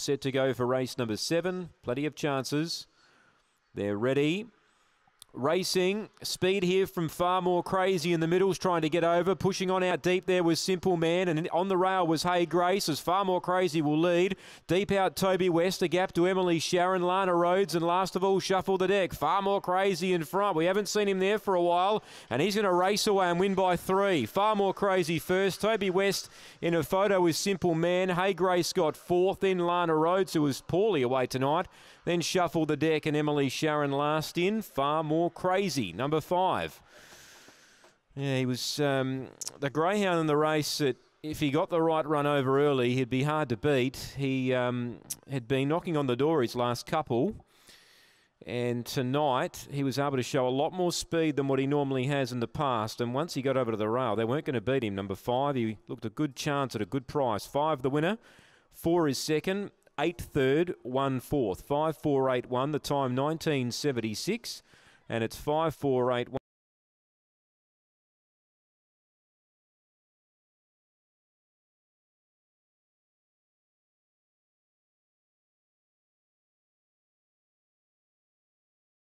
Set to go for race number seven. Plenty of chances. They're ready. Racing, speed here from Far More Crazy in the middle's trying to get over. Pushing on out deep there was Simple Man, and on the rail was Hey Grace as Far More Crazy will lead. Deep out Toby West, a gap to Emily Sharon, Lana Rhodes, and last of all Shuffle the Deck. Far More Crazy in front. We haven't seen him there for a while, and he's going to race away and win by three. Far More Crazy first. Toby West in a photo with Simple Man. Hey Grace got fourth, then Lana Rhodes, who was poorly away tonight. Then Shuffle the Deck and Emily Sharon last in. Far More Crazy, number five. Yeah, he was um, the greyhound in the race that if he got the right run over early, he'd be hard to beat. He um, had been knocking on the door his last couple. And tonight, he was able to show a lot more speed than what he normally has in the past. And once he got over to the rail, they weren't going to beat him. Number five, he looked a good chance at a good price. Five, the winner. Four is second eight third, one fourth. Five four eight one. The time nineteen seventy six, and it's five four eight one.